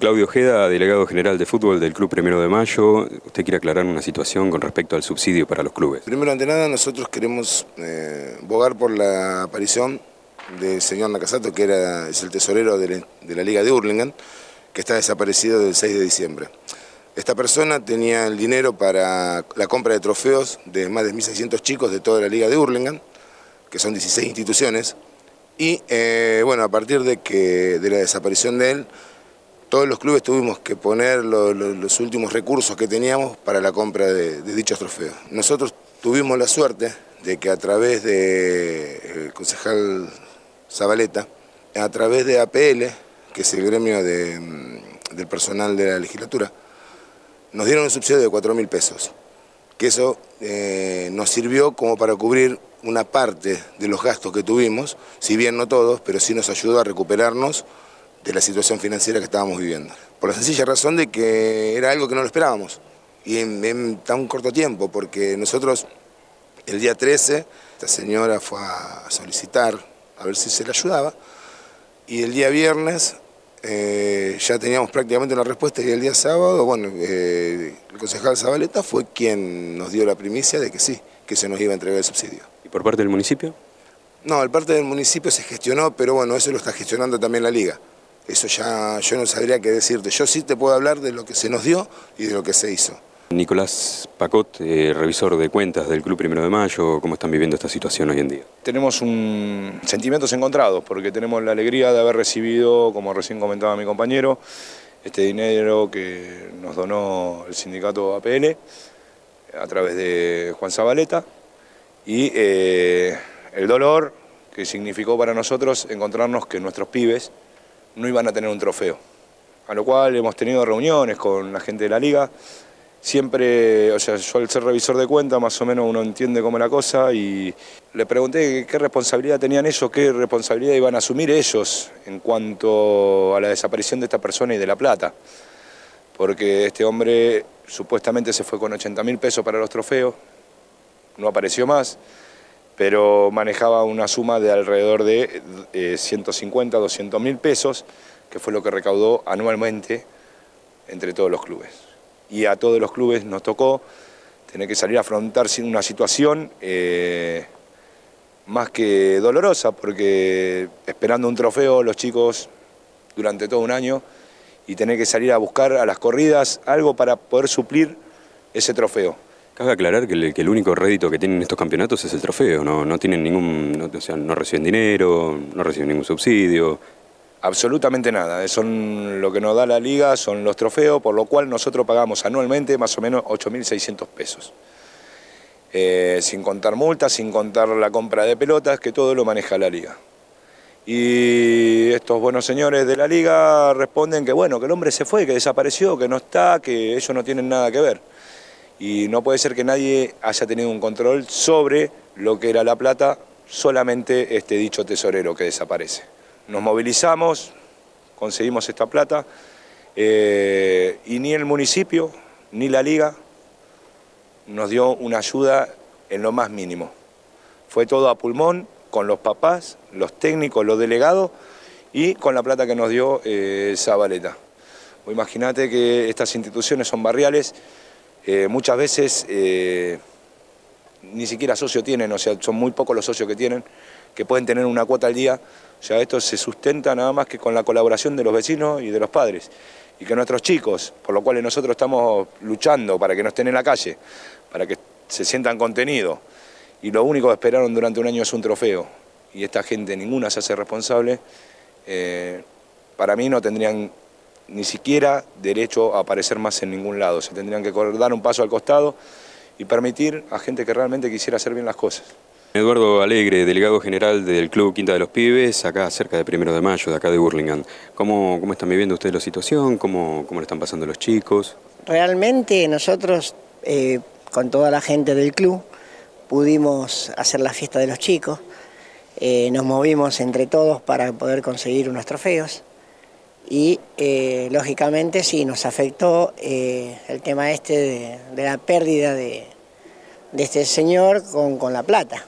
Claudio Ojeda, delegado general de fútbol del Club Primero de Mayo, usted quiere aclarar una situación con respecto al subsidio para los clubes. Primero ante nada nosotros queremos eh, bogar por la aparición del señor Nakasato, que era, es el tesorero de la, Liga de Hurlingham, que está desaparecido del 6 de diciembre. Esta persona tenía el dinero para la compra de trofeos de más de 1.600 chicos de toda la Liga de Hurlingham, que son 16 instituciones, y eh, bueno, a partir de, que, de la desaparición de él, todos los clubes tuvimos que poner los últimos recursos que teníamos para la compra de, dichos trofeos. Nosotros tuvimos la suerte de que a través del concejal Zabaleta, a través de APL, que es el gremio mm, del personal de la legislatura, nos dieron un subsidio de 4 mil pesos, que eso eh, nos sirvió como para cubrir una parte de los gastos que tuvimos, si bien no todos, pero sí nos ayudó a recuperarnos de la situación financiera que estábamos viviendo. Por la sencilla razón de que era algo que no lo esperábamos y en, tan corto tiempo, porque nosotros el día 13, esta señora fue a solicitar a ver si se le ayudaba y el día viernes eh, ya teníamos prácticamente una respuesta y el día sábado, bueno, eh, el concejal Zabaleta fue quien nos dio la primicia de que sí, que se nos iba a entregar el subsidio. ¿Y por parte del municipio? No, el parte del municipio se gestionó, pero bueno, eso lo está gestionando también la liga. Eso ya yo no sabría qué decirte. Yo sí te puedo hablar de lo que se nos dio y de lo que se hizo. Nicolás Pacot, eh, revisor de cuentas del Club Primero de Mayo, ¿cómo están viviendo esta situación hoy en día? Tenemos un sentimientos encontrados porque tenemos la alegría de haber recibido, como recién comentaba mi compañero, este dinero que nos donó el sindicato APL a través de Juan Zabaleta y eh, el dolor que significó para nosotros encontrarnos que nuestros pibes no iban a tener un trofeo. A lo cual hemos tenido reuniones con la gente de la liga. Siempre, o sea, yo al ser revisor de cuenta, más o menos uno entiende cómo es la cosa y le pregunté qué responsabilidad tenían ellos, qué responsabilidad iban a asumir ellos en cuanto a la desaparición de esta persona y de la plata. Porque este hombre supuestamente se fue con 80 mil pesos para los trofeos, no apareció más pero manejaba una suma de alrededor de 150, eh, 200 mil pesos, que fue lo que recaudó anualmente entre todos los clubes. Y a todos los clubes nos tocó tener que salir a afrontar una situación eh, más que dolorosa, porque esperando un trofeo los chicos durante todo un año y tener que salir a buscar a las corridas algo para poder suplir ese trofeo. Cabe aclarar que el, único rédito que tienen estos campeonatos es el trofeo, no, no tienen ningún, o sea, no reciben dinero, no reciben ningún subsidio. Absolutamente nada, son lo que nos da la liga son los trofeos, por lo cual nosotros pagamos anualmente más o menos 8.600 pesos. Eh, sin contar multas, sin contar la compra de pelotas, que todo lo maneja la liga. Y estos buenos señores de la liga responden que bueno, que el hombre se fue, que desapareció, que no está, que ellos no tienen nada que ver y no puede ser que nadie haya tenido un control sobre lo que era la plata, solamente este dicho tesorero que desaparece. Nos movilizamos, conseguimos esta plata eh, y ni el municipio ni la liga nos dio una ayuda en lo más mínimo. Fue todo a pulmón, con los papás, los técnicos, los delegados y con la plata que nos dio eh, Zabaleta. Imagínate que estas instituciones son barriales eh, muchas veces eh, ni siquiera socio tienen, o sea, son muy pocos los socios que tienen, que pueden tener una cuota al día. O sea, esto se sustenta nada más que con la colaboración de los vecinos y de los padres. Y que nuestros chicos, por lo cual nosotros estamos luchando para que no estén en la calle, para que se sientan contenidos, y lo único que esperaron durante un año es un trofeo, y esta gente ninguna se hace responsable, eh, para mí no tendrían ni siquiera derecho a aparecer más en ningún lado. Se tendrían que dar un paso al costado y permitir a gente que realmente quisiera hacer bien las cosas. Eduardo Alegre, delegado general del Club Quinta de los Pibes, acá cerca de Primero de Mayo, de acá de Burlingame. ¿Cómo, cómo están viviendo ustedes la situación? ¿Cómo, cómo le están pasando los chicos? Realmente nosotros, eh, con toda la gente del club, pudimos hacer la fiesta de los chicos. Eh, nos movimos entre todos para poder conseguir unos trofeos y eh, lógicamente sí nos afectó eh, el tema este de, la pérdida de, este señor con, la plata.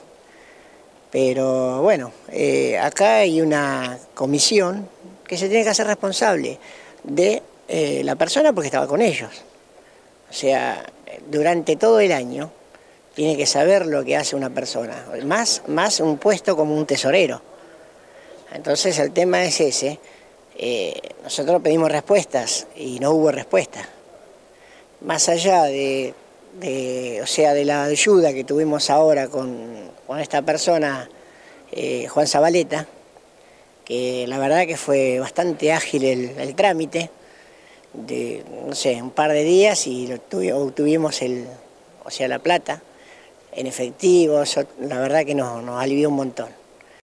Pero bueno, eh, acá hay una comisión que se tiene que hacer responsable de la persona porque estaba con ellos. O sea, durante todo el año tiene que saber lo que hace una persona, más, más un puesto como un tesorero. Entonces el tema es ese. Eh, nosotros pedimos respuestas y no hubo respuesta. Más allá de, o sea, de la ayuda que tuvimos ahora con, esta persona, eh, Juan Zabaleta, que la verdad que fue bastante ágil el, trámite, de, no sé, un par de días y obtuvimos el, o sea, la plata en efectivo, la verdad que nos alivió un montón.